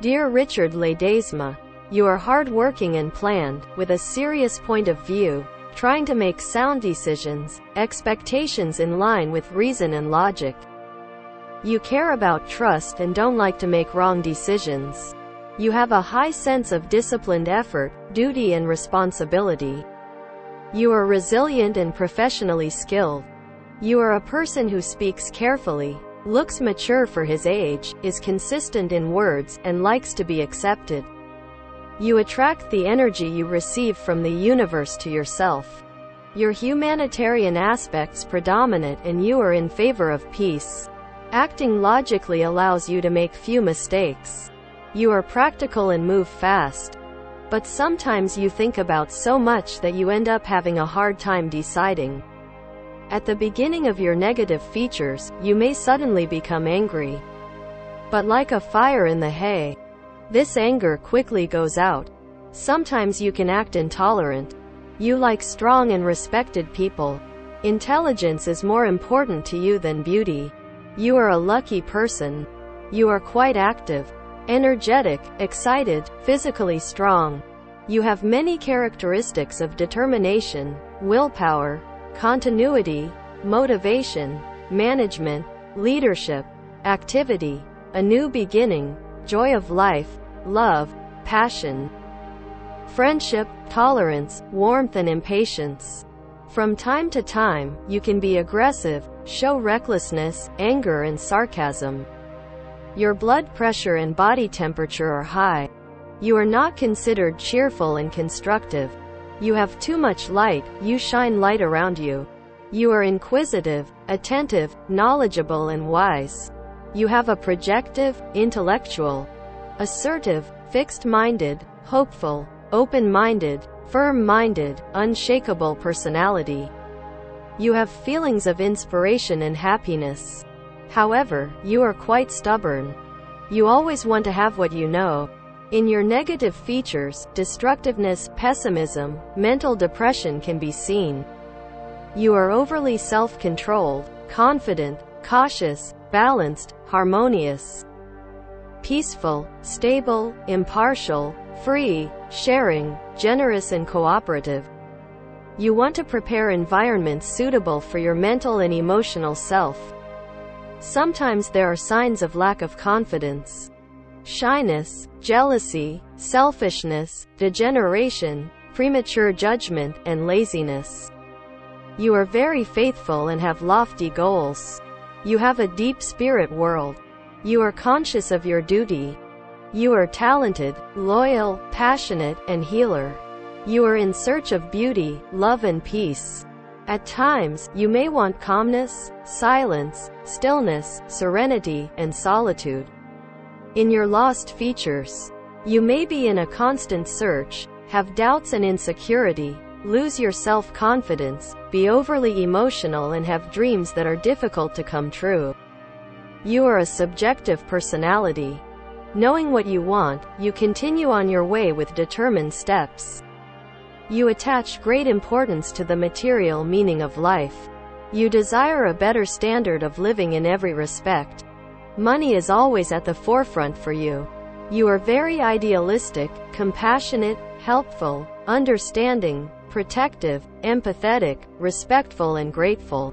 Dear Richard Ledezma, you are hardworking and planned, with a serious point of view, trying to make sound decisions, expectations in line with reason and logic. You care about trust and don't like to make wrong decisions. You have a high sense of disciplined effort, duty and responsibility. You are resilient and professionally skilled. You are a person who speaks carefully, looks mature for his age, is consistent in words, and likes to be accepted. You attract the energy you receive from the universe to yourself. Your humanitarian aspects predominate and you are in favor of peace. Acting logically allows you to make few mistakes. You are practical and move fast. But sometimes you think about so much that you end up having a hard time deciding. At the beginning of your negative features, you may suddenly become angry. But like a fire in the hay, this anger quickly goes out. Sometimes you can act intolerant. You like strong and respected people. Intelligence is more important to you than beauty. You are a lucky person. You are quite active, energetic, excited, physically strong. You have many characteristics of determination, willpower, continuity, motivation, management, leadership, activity, a new beginning, joy of life, love, passion, friendship, tolerance, warmth and impatience. From time to time, you can be aggressive, show recklessness, anger and sarcasm. Your blood pressure and body temperature are high. You are not considered cheerful and constructive. You have too much light, you shine light around you. You are inquisitive, attentive, knowledgeable and wise. You have a projective, intellectual, assertive, fixed-minded, hopeful, open-minded, firm-minded, unshakable personality. You have feelings of inspiration and happiness. However, you are quite stubborn. You always want to have what you know. In your negative features, destructiveness, pessimism, mental depression can be seen. You are overly self-controlled, confident, cautious, balanced, harmonious, peaceful, stable, impartial, free, sharing, generous and cooperative. You want to prepare environments suitable for your mental and emotional self. Sometimes there are signs of lack of confidence. Shyness, jealousy, selfishness, degeneration, premature judgment, and laziness. You are very faithful and have lofty goals. You have a deep spirit world. You are conscious of your duty. You are talented, loyal, passionate, and healer. You are in search of beauty, love and peace. At times, you may want calmness, silence, stillness, serenity, and solitude. In your lost features, you may be in a constant search, have doubts and insecurity, lose your self-confidence, be overly emotional and have dreams that are difficult to come true. You are a subjective personality. Knowing what you want, you continue on your way with determined steps. You attach great importance to the material meaning of life. You desire a better standard of living in every respect. Money is always at the forefront for you. You are very idealistic, compassionate, helpful, understanding, protective, empathetic, respectful and grateful.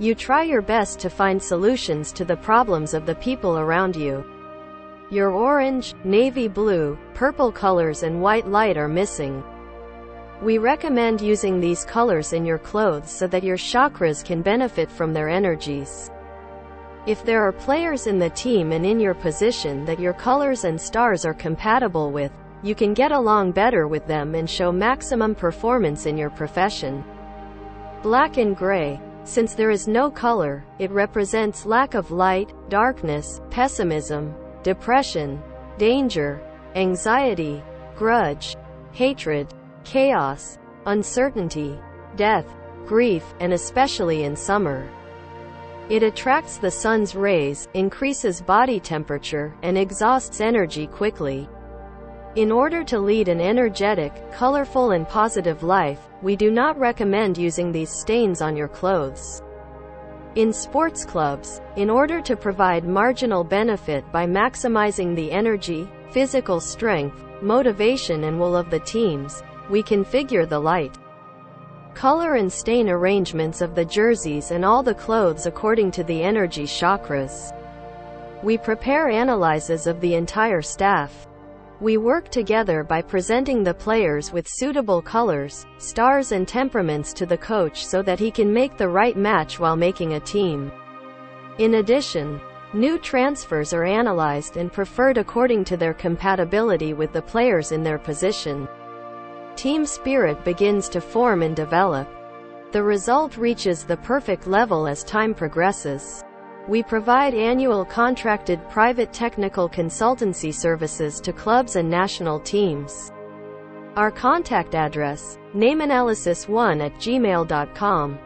You try your best to find solutions to the problems of the people around you. Your orange, navy blue, purple colors and white light are missing. We recommend using these colors in your clothes so that your chakras can benefit from their energies. If there are players in the team and in your position that your colors and stars are compatible with, you can get along better with them and show maximum performance in your profession. Black and gray. Since there is no color, it represents lack of light, darkness, pessimism, depression, danger, anxiety, grudge, hatred, chaos, uncertainty, death, grief, and especially in summer. It attracts the sun's rays, increases body temperature, and exhausts energy quickly. In order to lead an energetic, colorful and positive life, we do not recommend using these stains on your clothes. In sports clubs, in order to provide marginal benefit by maximizing the energy, physical strength, motivation and will of the teams, we configure the light, color and stain arrangements of the jerseys and all the clothes according to the energy chakras. We prepare analyses of the entire staff. We work together by presenting the players with suitable colors, stars and temperaments to the coach so that he can make the right match while making a team. In addition, new transfers are analyzed and preferred according to their compatibility with the players in their position. Team spirit begins to form and develop. The result reaches the perfect level as time progresses. We provide annual contracted private technical consultancy services to clubs and national teams. Our contact address, nameanalysis1 at gmail.com.